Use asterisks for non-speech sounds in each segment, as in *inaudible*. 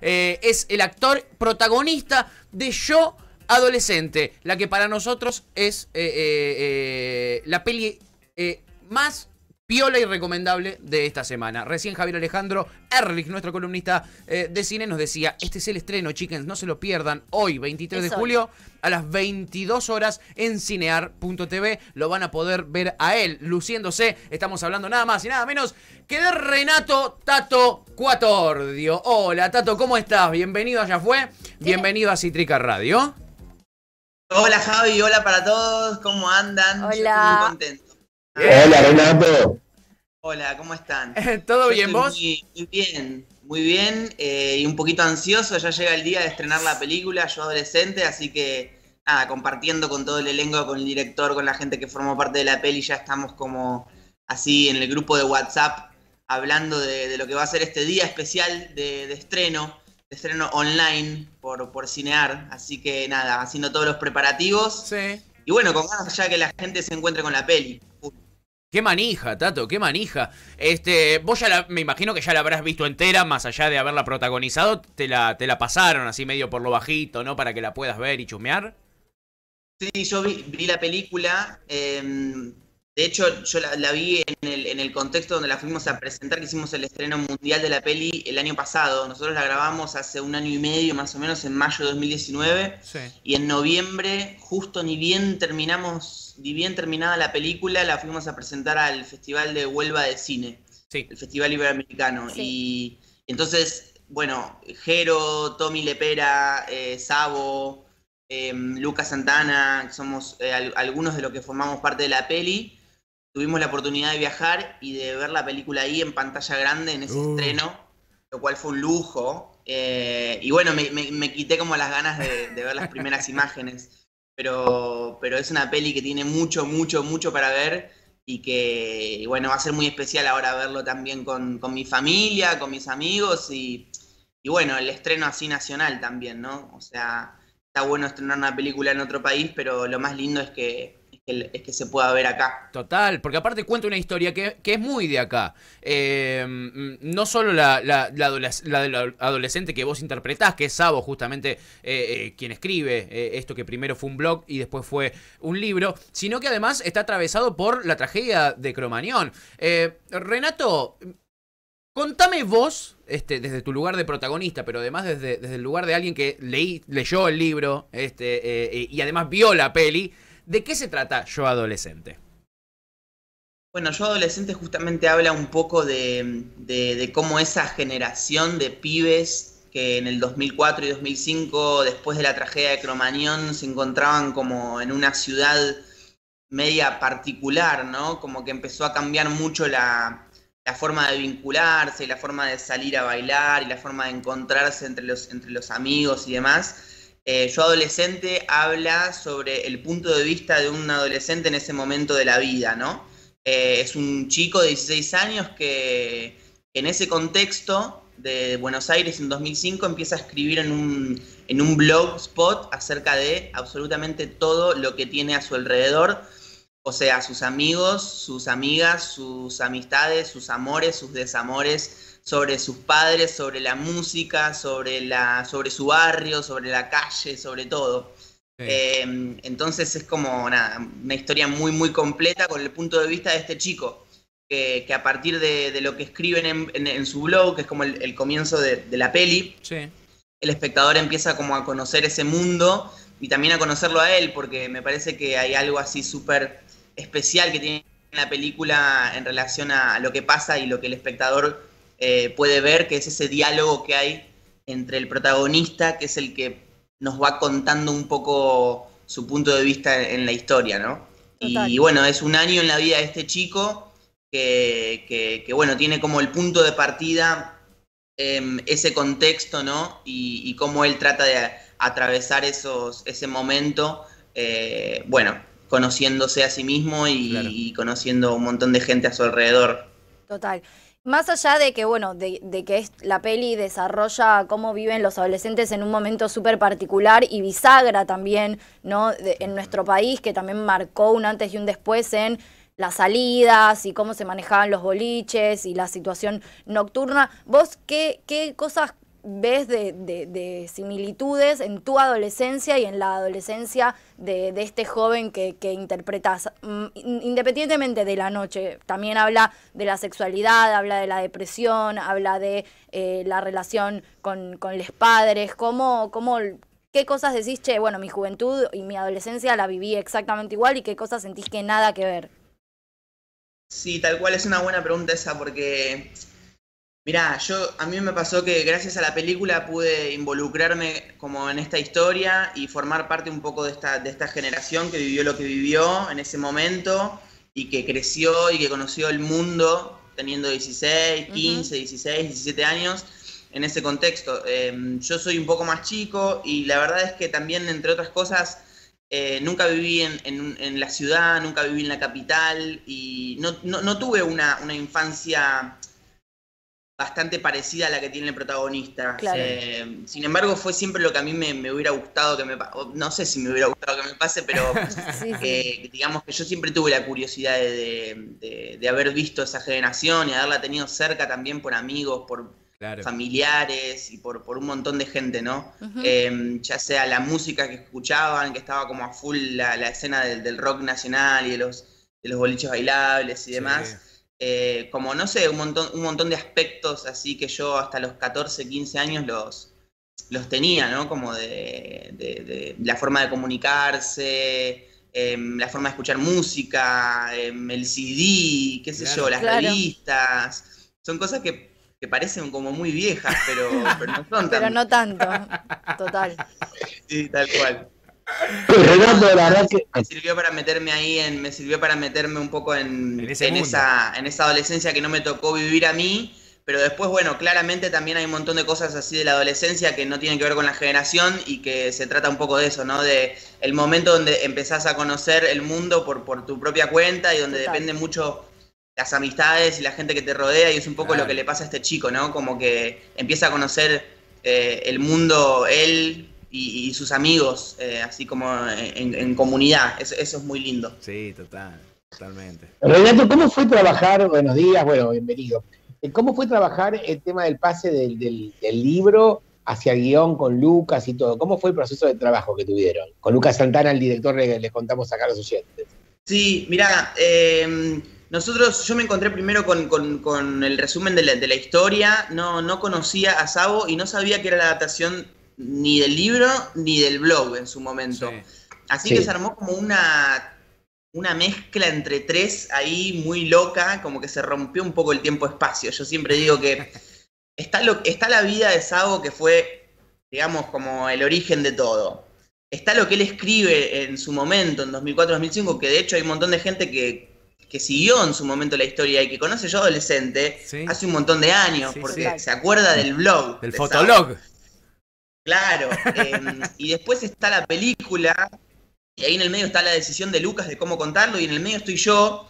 Eh, es el actor protagonista de Yo Adolescente, la que para nosotros es eh, eh, la peli más piola y recomendable de esta semana. Recién Javier Alejandro Erlich, nuestro columnista de cine, nos decía, este es el estreno, chickens, no se lo pierdan, hoy, 23 de julio, a las 22 horas en cinear.tv, lo van a poder ver a él luciéndose, estamos hablando nada más y nada menos que de Renato Tato Cuatordio. Hola Tato, ¿cómo estás? Bienvenido a Ya Fue, bienvenido a Citrica Radio. Hola Javi, hola para todos, ¿cómo andan? Hola. muy contento. Hola Renato. Hola, ¿cómo están? *laughs* ¿Todo bien vos? Muy, bien, muy bien eh, y un poquito ansioso. Ya llega el día de estrenar la película, yo adolescente, así que nada, compartiendo con todo el elenco, con el director, con la gente que formó parte de la peli, ya estamos como así en el grupo de WhatsApp hablando de, lo que va a ser este día especial de, estreno, de estreno online por, por Cinear. Así que nada, haciendo todos los preparativos. Sí. Y bueno, con ganas ya que la gente se encuentre con la peli. Qué manija, Tato, qué manija. Este, vos ya me imagino que ya la habrás visto entera, más allá de haberla protagonizado, te la, te la pasaron así medio por lo bajito, ¿no? Para que la puedas ver y chusmear. Sí, yo vi, la película. Em, de hecho, yo la, vi en el, en el, contexto donde la fuimos a presentar, que hicimos el estreno mundial de la peli el año pasado. Nosotros la grabamos hace un año y medio, más o menos, en mayo de 2019. Y en noviembre, justo ni bien terminamos, ni bien terminada la película, la fuimos a presentar al Festival de Huelva de Cine. El Festival Iberoamericano. Y entonces, bueno, Jero, Tommy Lepera, eh, Sabo, em, Lucas Santana, somos eh, algunos de los que formamos parte de la peli tuvimos la oportunidad de viajar y de ver la película ahí en pantalla grande en ese uh. estreno, lo cual fue un lujo. Eh, y bueno, me, quité como las ganas de, ver las primeras *laughs* imágenes. Pero, pero es una peli que tiene mucho, mucho, mucho para ver y que, bueno, va a ser muy especial ahora verlo también con, mi familia, con mis amigos y, y, bueno, el estreno así nacional también, ¿no? O sea, está bueno estrenar una película en otro país, pero lo más lindo es que es que se pueda ver acá. Total, porque aparte cuenta una historia que, es muy de acá. Eh, no solo la, la, la, adolescente que vos interpretás, que es Sabo, justamente eh, eh, quien escribe esto que primero fue un blog y después fue un libro, sino que además está atravesado por la tragedia de Cromañón. Renato, Contame vos, este, desde tu lugar de protagonista, pero además desde, desde el lugar de alguien que leí, leyó el libro este, y además vio la peli, ¿De qué se trata Yo Adolescente? Bueno, Yo Adolescente justamente habla un poco de, cómo esa generación de pibes que en el 2004 y 2005, después de la tragedia de Cromañón, se encontraban como en una ciudad media particular, ¿no? Como que empezó a cambiar mucho la, la forma de vincularse, la forma de salir a bailar y la forma de encontrarse entre los, entre los amigos y demás. Eh, yo adolescente habla sobre el punto de vista de un adolescente en ese momento de la vida, ¿no? Eh, es un chico de 16 años que en ese contexto de Buenos Aires en 2005 empieza a escribir en un, en un blogspot acerca de absolutamente todo lo que tiene a su alrededor, o sea, sus amigos, sus amigas, sus amistades, sus amores, sus desamores, sobre sus padres, sobre la música, sobre, la, sobre su barrio, sobre la calle, sobre todo. Em, entonces es como una, historia muy, muy completa con el punto de vista de este chico, que, a partir de, lo que escriben en, su blog, que es como el, comienzo de, la peli, el espectador empieza como a conocer ese mundo y también a conocerlo a él, porque me parece que hay algo así súper especial que tiene la película en relación a lo que pasa y lo que el espectador eh, puede ver, que es ese diálogo que hay entre el protagonista, que es el que nos va contando un poco su punto de vista en la historia, ¿no? Y, bueno, es un año en la vida de este chico que, bueno, tiene como el punto de partida em, ese contexto, ¿no? Y, cómo él trata de atravesar esos, ese momento, eh, bueno, conociéndose a sí mismo y, y conociendo un montón de gente a su alrededor. Total. Más allá de que, bueno, de, que es, la peli desarrolla cómo viven los adolescentes en un momento súper particular y bisagra también, ¿no? en nuestro país, que también marcó un antes y un después en las salidas y cómo se manejaban los boliches y la situación nocturna. ¿Vos qué, qué cosas ves de, de- de similitudes en tu adolescencia y en la adolescencia de, de este joven que, que interpretas. Mm, in- Independientemente de la noche, también habla de la sexualidad, habla de la depresión, habla de eh, la relación con, con los padres, cómo, cómo, qué cosas decís, che, bueno, mi juventud y mi adolescencia la viví exactamente igual y qué cosas sentís que nada que ver. Sí, tal cual es una buena pregunta esa porque, mirá, yo a mí me pasó que gracias a la película pude involucrarme como en esta historia y formar parte un poco de esta, de esta generación que vivió lo que vivió en ese momento y que creció y que conoció el mundo teniendo 16, 15, 16, 17 años en ese contexto. Eh, yo soy un poco más chico y la verdad es que también, entre otras cosas, eh, nunca viví en, en- en la ciudad, nunca viví en la capital y no, no- no tuve una, una infancia bastante parecida a la que tiene el protagonista. Claro. Eh, sin embargo, fue siempre lo que a mí me, me hubiera gustado que me pase. No sé si me hubiera gustado que me pase, pero *laughs* Sí, sí. digamos que yo siempre tuve la curiosidad de, de- de- de haber visto esa generación y haberla tenido cerca también por amigos, por Claro. familiares y por, por un montón de gente, ¿no? Eh, ya sea la música que escuchaban, que estaba como a full la, la escena del, del rock nacional y de los, de los boliches bailables y demás. Eh, como no sé, un montón, un montón de aspectos así que yo hasta los 14, 15 años los, los tenía, ¿no? Como de, de- de la forma de comunicarse, em, la forma de escuchar música, em, el CD, qué sé Claro. yo, las Claro. revistas. Son cosas que, que parecen como muy viejas, pero, pero no son *laughs* tan Pero no tanto, total. Sí, tal cual. Renato, la verdad que. Me sirvió para meterme ahí en, me sirvió para meterme un poco en, En esa, en esa adolescencia que no me tocó vivir a mí, pero después, bueno, claramente también hay un montón de cosas así de la adolescencia que no tienen que ver con la generación y que se trata un poco de eso, ¿no? De el momento donde empezás a conocer el mundo por, por tu propia cuenta y donde Total. depende mucho las amistades y la gente que te rodea y es un poco Claro. lo que le pasa a este chico, ¿no? Como que empieza a conocer eh, el mundo él y, y sus amigos, eh, así como en, en comunidad. Eso, eso es muy lindo. Sí, total, totalmente. Renato, ¿cómo fue trabajar? Buenos días, bueno, bienvenido. Eh, ¿Cómo fue trabajar el tema del pase del, del- del libro hacia guion con Lucas y todo? ¿Cómo fue el proceso de trabajo que tuvieron? Con Lucas Santana, el director, le- les contamos acá a los oyentes. Sí, mira, eh, nosotros, yo me encontré primero con, con- con el resumen de la, de la historia, no, no conocía a Sabo y no sabía que era la adaptación ni del libro ni del blog en su momento. Sí. Así Sí. que se armó como una, una mezcla entre tres ahí muy loca, como que se rompió un poco el tiempo-espacio. Yo siempre digo que *laughs* está, lo, está la vida de Sabo que fue, digamos, como el origen de todo. Está lo que él escribe en su momento, en 2004-2005, que de hecho hay un montón de gente que, que siguió en su momento la historia y que conoce yo adolescente Sí. hace un montón de años, Sí, porque sí. se acuerda del blog. Del de Sabo. Claro, em, y después está la película, y ahí en el medio está la decisión de Lucas de cómo contarlo, y en el medio estoy yo,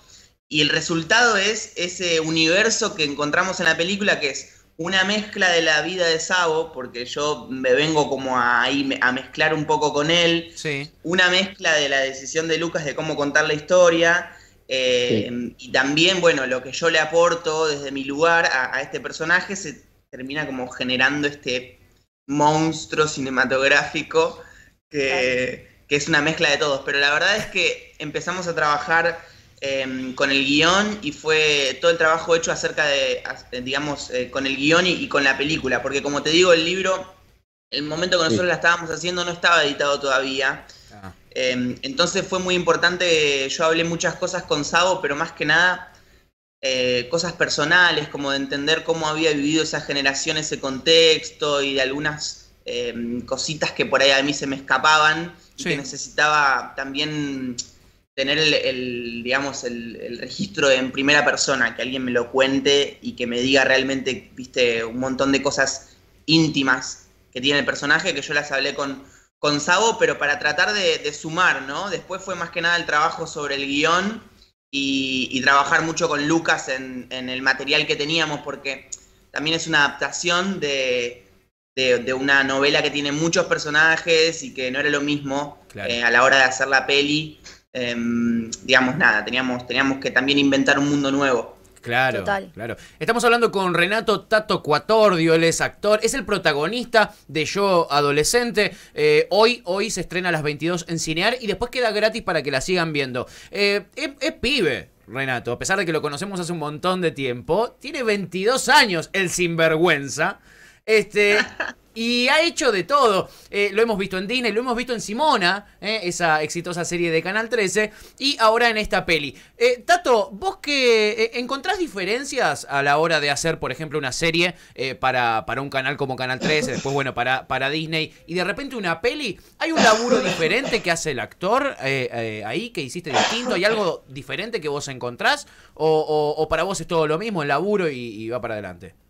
y el resultado es ese universo que encontramos en la película, que es una mezcla de la vida de Sabo, porque yo me vengo como a, a mezclar un poco con él, Sí. una mezcla de la decisión de Lucas de cómo contar la historia. eh, Y también, bueno, lo que yo le aporto desde mi lugar a, a este personaje se termina como generando este monstruo cinematográfico que, que es una mezcla de todos. Pero la verdad es que empezamos a trabajar eh, con el guion y fue todo el trabajo hecho acerca de, a- digamos, eh, con el guion y, y con la película. Porque como te digo, el libro, el momento que nosotros Sí. la estábamos haciendo no estaba editado todavía. Ah, Eh, entonces fue muy importante, yo hablé muchas cosas con Sabo, pero más que nada eh, cosas personales, como de entender cómo había vivido esa generación, ese contexto y de algunas eh, cositas que por ahí a mí se me escapaban y Sí. que necesitaba también tener el, el, digamos, el, el registro en primera persona, que alguien me lo cuente y que me diga realmente, viste, un montón de cosas íntimas que tiene el personaje, que yo las hablé con, con Sabo, pero para tratar de, de sumar, ¿no? Después fue más que nada el trabajo sobre el guion y, y trabajar mucho con Lucas en, en el material que teníamos, porque también es una adaptación de, de- de una novela que tiene muchos personajes y que no era lo mismo Claro. eh, a la hora de hacer la peli. Em, digamos, nada, teníamos, teníamos que también inventar un mundo nuevo. Claro, Total. claro. Estamos hablando con Renato Tato Cuatordio, él es actor, es el protagonista de Yo Adolescente. Eh, hoy, hoy se estrena a las 22 en Cinear y después queda gratis para que la sigan viendo. Eh, es, es pibe, Renato, a pesar de que lo conocemos hace un montón de tiempo, tiene 22 años, el sinvergüenza. Este, *laughs* y ha hecho de todo. Eh, lo hemos visto en Disney, lo hemos visto en Simona, eh, esa exitosa serie de Canal 13, y ahora en esta peli. Eh, Tato, vos que eh, encontrás diferencias a la hora de hacer, por ejemplo, una serie eh, para, para un canal como Canal 13, después, bueno, para, para Disney, y de repente una peli, ¿hay un laburo diferente que hace el actor eh, ahí, que hiciste distinto? ¿Hay algo diferente que vos encontrás? ¿O, o- o para vos es todo lo mismo, el laburo y va para adelante?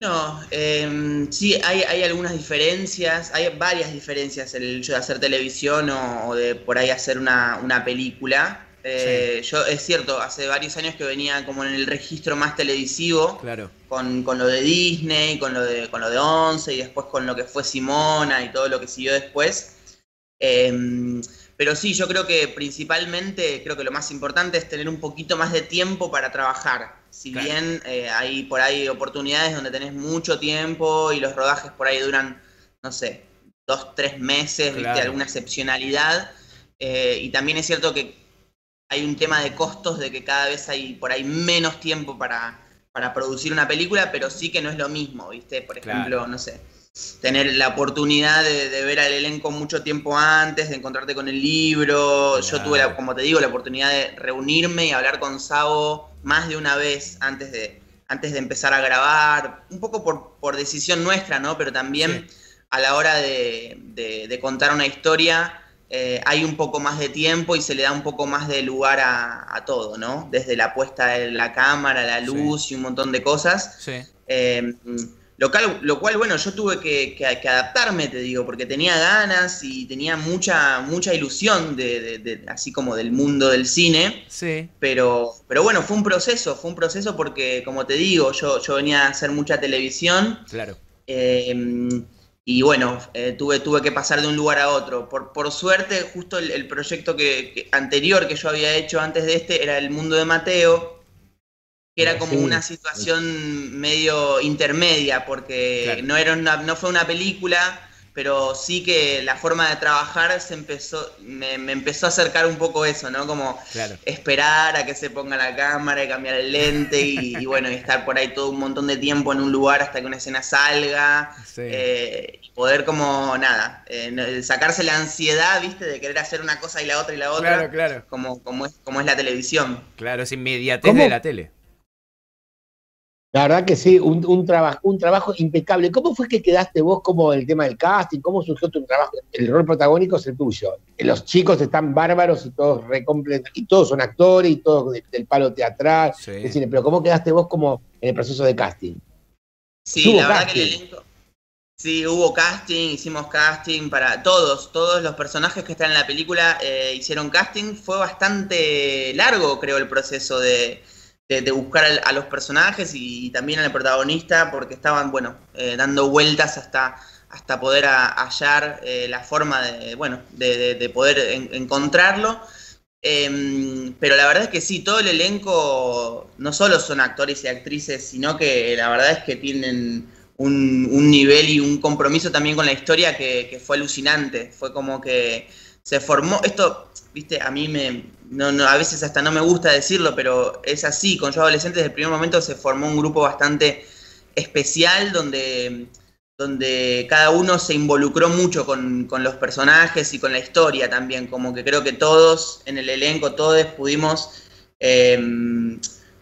No, eh, sí, hay, hay algunas diferencias, hay varias diferencias el hecho de hacer televisión o, o de por ahí hacer una, una película. Eh, Yo, es cierto, hace varios años que venía como en el registro más televisivo, Claro. con, con lo de Disney, con lo de, con lo de Once y después con lo que fue Simona y todo lo que siguió después. Eh, pero sí, yo creo que principalmente, creo que lo más importante es tener un poquito más de tiempo para trabajar. Si Claro. bien eh, hay por ahí oportunidades donde tenés mucho tiempo y los rodajes por ahí duran, no sé, dos, tres meses, Claro. ¿viste? alguna excepcionalidad. Eh, y también es cierto que hay un tema de costos de que cada vez hay por ahí menos tiempo para, para producir una película, pero sí que no es lo mismo, ¿viste? Por Claro. ejemplo, no sé, tener la oportunidad de, de ver al elenco mucho tiempo antes, de encontrarte con el libro. Yo tuve, la- como te digo, la oportunidad de reunirme y hablar con Sabo más de una vez antes de, antes de empezar a grabar, un poco por, por decisión nuestra, ¿no? Pero también a la hora de, de- de contar una historia. eh, hay un poco más de tiempo y se le da un poco más de lugar a, a todo, ¿no? Desde la puesta de la cámara, la Sí. luz y un montón de cosas. Sí. Eh, lo, cual, lo cual, bueno, yo tuve que, que- que adaptarme, te digo, porque tenía ganas y tenía mucha, mucha ilusión, de, de- de- así como del mundo del cine, Sí. pero, pero bueno, fue un proceso, fue un proceso porque, como te digo, yo, yo venía a hacer mucha televisión Claro. eh, y bueno, eh, tuve, tuve que pasar de un lugar a otro. Por, por suerte, justo el, el proyecto que, que- anterior que yo había hecho antes de este era El Mundo de Mateo, que era como Sí. una situación medio intermedia, porque Claro. no, era una- no fue una película, pero sí que la forma de trabajar se empezó, me, me empezó a acercar un poco eso, ¿no? Como Claro. esperar a que se ponga la cámara y cambiar el lente y, y bueno, y estar por ahí todo un montón de tiempo en un lugar hasta que una escena salga. Sí. eh, y poder como, nada, eh, sacarse la ansiedad, viste, de querer hacer una cosa y la otra y la otra, Claro, claro. como, como, es, como es la televisión. Claro, es inmediatez ¿Cómo? de la tele. La verdad que sí, un, un, trabajo, un trabajo impecable. ¿Cómo fue que quedaste vos como el tema del casting? ¿Cómo surgió tu trabajo? El rol protagónico es el tuyo. Los chicos están bárbaros y todos recompletos, y todos son actores y todos de- del palo teatral, Sí. de cine. Pero ¿cómo quedaste vos como en el proceso de casting? Sí, la verdad que el elenco. Sí, hubo casting, hicimos casting para todos, todos los personajes que están en la película eh, hicieron casting. Fue bastante largo, creo, el proceso de, de- buscar a los personajes y, también al protagonista, porque estaban, bueno, eh, dando vueltas hasta, hasta poder hallar eh, la forma de, bueno, de, de- de poder en- encontrarlo. Em, pero la verdad es que sí, todo el elenco no solo son actores y actrices, sino que la verdad es que tienen un, un nivel y un compromiso también con la historia que, que fue alucinante. Fue como que se formó, esto, viste, a mí me, no, no, a veces hasta no me gusta decirlo, pero es así, con Yo Adolescente desde el primer momento se formó un grupo bastante especial donde, donde cada uno se involucró mucho con, con los personajes y con la historia también, como que creo que todos en el elenco, todos pudimos eh,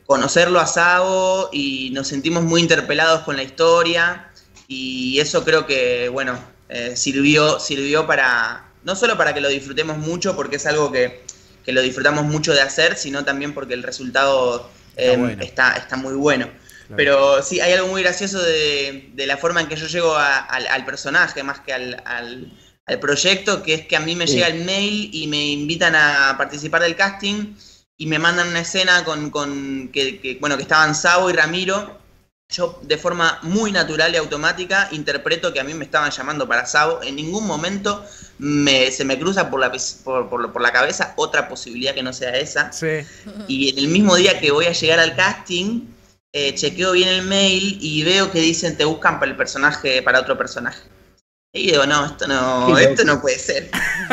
conocerlo a Sabo y nos sentimos muy interpelados con la historia y eso creo que, bueno, eh, sirvió, sirvió para, no solo para que lo disfrutemos mucho, porque es algo que, que lo disfrutamos mucho de hacer, sino también porque el resultado Está bueno. está, está muy bueno. Claro. Pero sí, hay algo muy gracioso de, de la forma en que yo llego a- al, al personaje más que al, al- al proyecto, que es que a mí me Sí. llega el mail y me invitan a participar del casting y me mandan una escena con, con que, que, bueno, que estaban Sabo y Ramiro yo de forma muy natural y automática interpreto que a mí me estaban llamando para Sabo. En ningún momento me, se me cruza por la, por, por- por la cabeza otra posibilidad que no sea esa. Sí. Y en el mismo día que voy a llegar al casting, eh, chequeo bien el mail y veo que dicen te buscan para el personaje, para otro personaje. Y digo, no, esto no, esto no puede ser.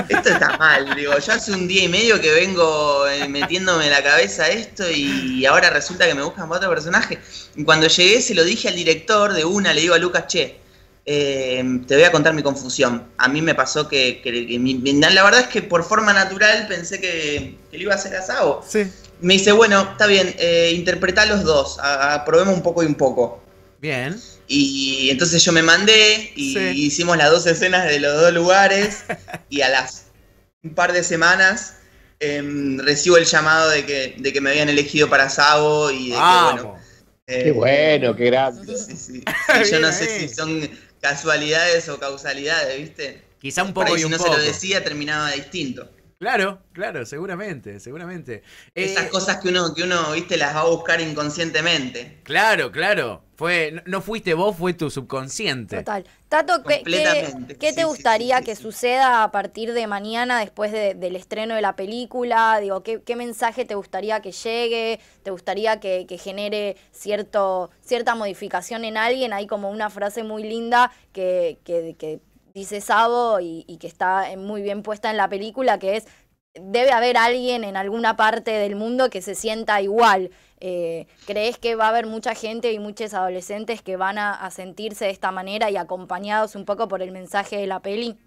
Esto está mal. Digo, yo hace un día y medio que vengo eh, metiéndome en la cabeza esto y ahora resulta que me buscan para otro personaje. Y cuando llegué se lo dije al director de una, le digo a Lucas, che, eh, te voy a contar mi confusión. A mí me pasó que, que- que mi- la verdad es que por forma natural pensé que, que lo iba a hacer a Sabo. Sí. Me dice, bueno, está bien, eh, interpretá los dos, a- a- probemos un poco y un poco. Bien. Y entonces yo me mandé y Sí. hicimos las dos escenas de los dos lugares y a las un par de semanas em, recibo el llamado de que, de que me habían elegido para Sabo y de que, bueno... Eh, Qué bueno, qué grande. sí, sí. Y *laughs* yo no sé si son casualidades o causalidades, ¿viste? Quizá un Por poco ahí y si no poco. se lo decía terminaba distinto. Claro, claro, seguramente, seguramente. Esas Eh, cosas que uno, que uno, viste, las va a buscar inconscientemente. Claro, claro. Fue, no- no fuiste vos, fue tu subconsciente. Total. Tato, ¿qué, qué, Completamente. qué Sí, te sí, gustaría sí, sí, que sí. suceda a partir de mañana después de- del estreno de la película? Digo, ¿qué, qué mensaje te gustaría que llegue? ¿Te gustaría que, que genere cierto, cierta modificación en alguien? Hay como una frase muy linda que, que, que dice Sabo y, y que está muy bien puesta en la película, que es, debe haber alguien en alguna parte del mundo que se sienta igual. Eh, ¿Crees que va a haber mucha gente y muchos adolescentes que van a, a sentirse de esta manera y acompañados un poco por el mensaje de la peli?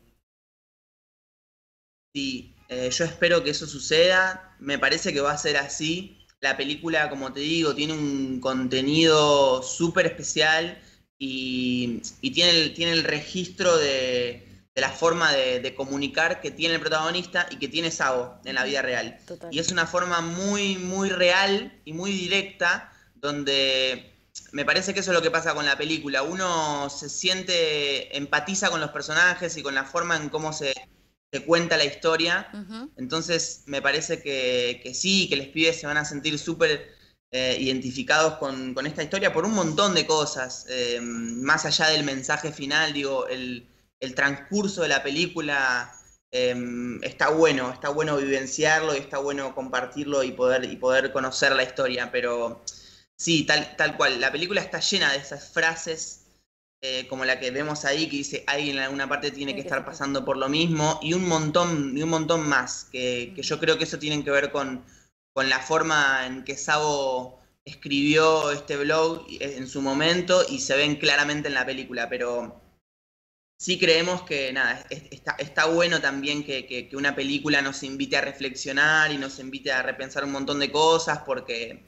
Sí, eh, yo espero que eso suceda. Me parece que va a ser así. La película, como te digo, tiene un contenido súper especial y, y tiene, el, tiene el registro de, de la forma de, de comunicar que tiene el protagonista y que tiene Sabo en la vida real. Total. Y es una forma muy, muy real y muy directa, donde me parece que eso es lo que pasa con la película. Uno se siente, empatiza con los personajes y con la forma en cómo se, se cuenta la historia. Entonces me parece que, que sí, que los pibes se van a sentir súper eh, identificados con, con esta historia por un montón de cosas. Eh, más allá del mensaje final, digo, el, el transcurso de la película eh, está bueno, está bueno vivenciarlo y está bueno compartirlo y poder, y poder conocer la historia, pero sí, tal, tal cual, la película está llena de esas frases eh, como la que vemos ahí, que dice alguien en alguna parte tiene que estar pasando por lo mismo, y un montón, y un montón más, que, que yo creo que eso tiene que ver con, con la forma en que Sabo escribió este blog en su momento y se ven claramente en la película, pero sí creemos que nada, es- está, está bueno también que, que- que una película nos invite a reflexionar y nos invite a repensar un montón de cosas, porque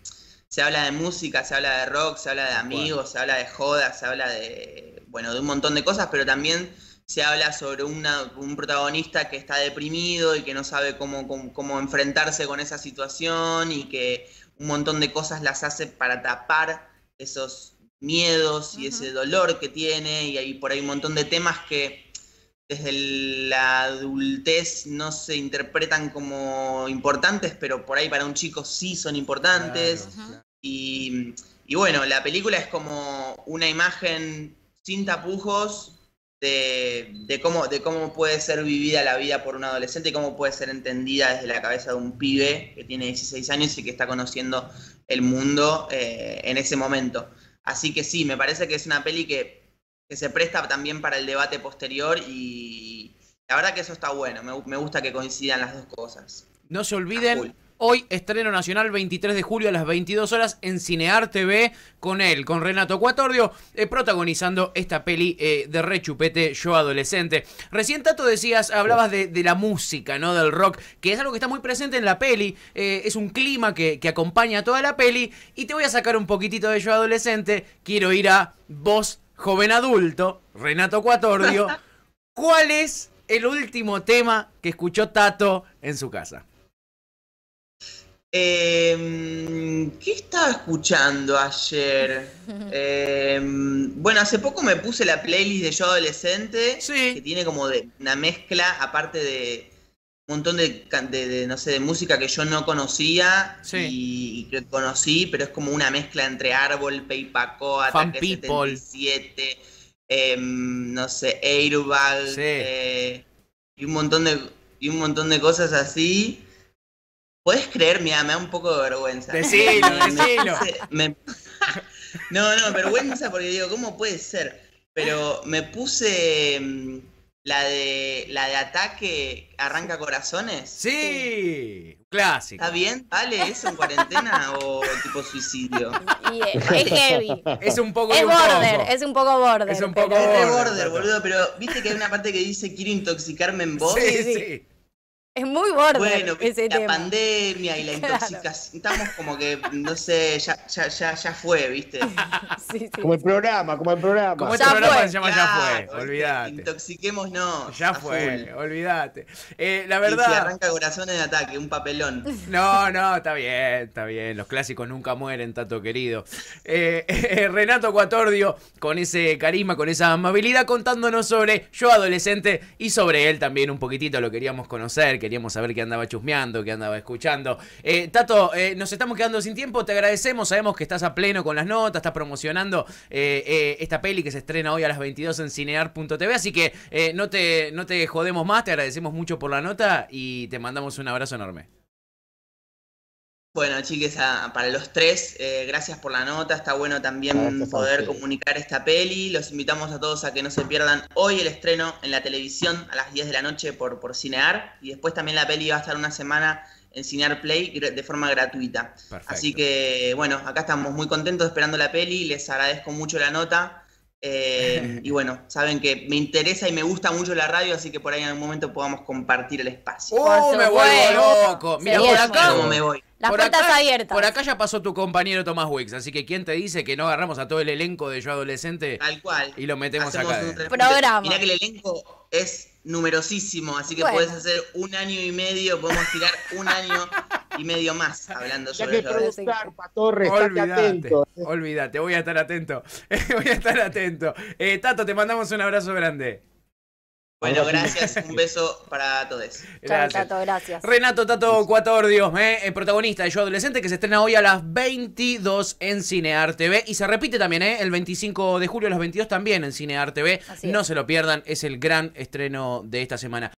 se habla de música, se habla de rock, se habla de amigos, se habla de jodas, se habla de, bueno, de un montón de cosas, pero también se habla sobre una- un protagonista que está deprimido y que no sabe cómo, cómo, cómo enfrentarse con esa situación y que un montón de cosas las hace para tapar esos miedos y ese dolor que tiene y hay por ahí un montón de temas que desde la adultez no se interpretan como importantes, pero por ahí para un chico sí son importantes. Claro, claro. Y, y bueno, la película es como una imagen sin tapujos de, de cómo, de cómo puede ser vivida la vida por un adolescente y cómo puede ser entendida desde la cabeza de un pibe que tiene 16 años y que está conociendo el mundo eh, en ese momento. Así que sí, me parece que es una peli que, que se presta también para el debate posterior y la verdad que eso está bueno, me, me gusta que coincidan las dos cosas. No se olviden. Hoy estreno nacional 23 de julio a las 22 horas en Cinear TV con él, con Renato Cuatordio, eh, protagonizando esta peli eh, de rechupete Yo Adolescente. Recién Tato decías, hablabas de, de la música, ¿no? Del rock, que es algo que está muy presente en la peli, eh, es un clima que, que acompaña a toda la peli y te voy a sacar un poquitito de Yo Adolescente, quiero ir a vos, joven adulto, Renato Cuatordio. *laughs* ¿Cuál es el último tema que escuchó Tato en su casa? Eh, ¿Qué estaba escuchando ayer? *laughs* Eh, bueno, hace poco me puse la playlist de Yo Adolescente, Sí. que tiene como de una mezcla, aparte de, montón de, can- de- de, no sé, de música que yo no conocía Sí. y, que conocí, pero es como una mezcla entre Árbol, Peipaco, Ataque People. 77, em, no sé, Airbag, Sí. eh, y un montón de y un montón de cosas así. ¿Puedes creer? Mira, me da un poco de vergüenza. Decilo, *laughs* me decilo. *laughs* me- no, no, vergüenza porque digo, ¿cómo puede ser? Pero me puse mm, la de la de ataque arranca corazones. Sí, clásico. ¿Está bien? ¿Vale eso en cuarentena *laughs* o tipo suicidio? Y es, es heavy. Es un poco Es un border, poco. es un poco border. Es un pero- poco Es de Border, border, Tato. boludo, pero viste que hay una parte que dice quiero intoxicarme en vos. Sí, sí. sí. Es muy border Bueno, ese la tema. pandemia y la Claro. intoxicación. Estamos como que, no sé, ya, ya, ya, ya fue, ¿viste? *laughs* Sí, sí. Como el programa, como el programa. Como Ya este programa fue. se llama Ya fue, olvídate. Intoxiquémonos. Ya a fue, olvídate. Eh, la Y si verdad. arranca corazón en ataque, un papelón. *laughs* No, no, está bien, está bien. Los clásicos nunca mueren, Tato querido. Eh, *laughs* eh, Renato Cuatordio, con ese carisma, con esa amabilidad, contándonos sobre yo adolescente y sobre él también un poquitito lo queríamos conocer, queríamos saber qué andaba chusmeando, qué andaba escuchando. Eh, Tato, eh, nos estamos quedando sin tiempo, te agradecemos, sabemos que estás a pleno con las notas, estás promocionando eh, eh, esta peli que se estrena hoy a las 22 en cinear.tv, así que no, te, no te jodemos más, te agradecemos mucho por la nota y te mandamos un abrazo enorme. Bueno, chiques, a- para los tres, eh, gracias por la nota. Está bueno también Gracias poder comunicar esta peli. Los invitamos a todos a que no se pierdan hoy el estreno en la televisión a las 10 de la noche por, por Cinear. Y después también la peli va a estar una semana en Cinear Play de forma gratuita. Perfecto. Así que, bueno, acá estamos muy contentos esperando la peli. Les agradezco mucho la nota. Eh, *laughs* y bueno, saben que me interesa y me gusta mucho la radio, así que por ahí en algún momento podamos compartir el espacio. ¡Oh, me vuelvo loco! Mira, por acá, ¿Cómo me voy? Las por puertas acá- abiertas. Por acá ya pasó tu compañero Tomás Wicks, así que ¿quién te dice que no agarramos a todo el elenco de Yo Adolescente Tal cual. y lo metemos Hacemos acá? un. Programa. Mirá que el elenco es numerosísimo, así que Bueno. puedes hacer un año y medio, podemos tirar un año y medio más hablando Ya sobre eso. Olvídate, olvídate, voy a estar atento. *laughs* voy a estar atento. Eh, Tato, te mandamos un abrazo grande. Bueno, gracias, un *laughs* beso para todos. Gracias. Tato, gracias. Renato Tato Cuatordio, eh, el protagonista de Yo Adolescente, que se estrena hoy a las 22 en Cinear TV. Y se repite también, eh, el 25 de julio a las 22 también en Cinear TV. Así no es. se lo pierdan, es el gran estreno de esta semana.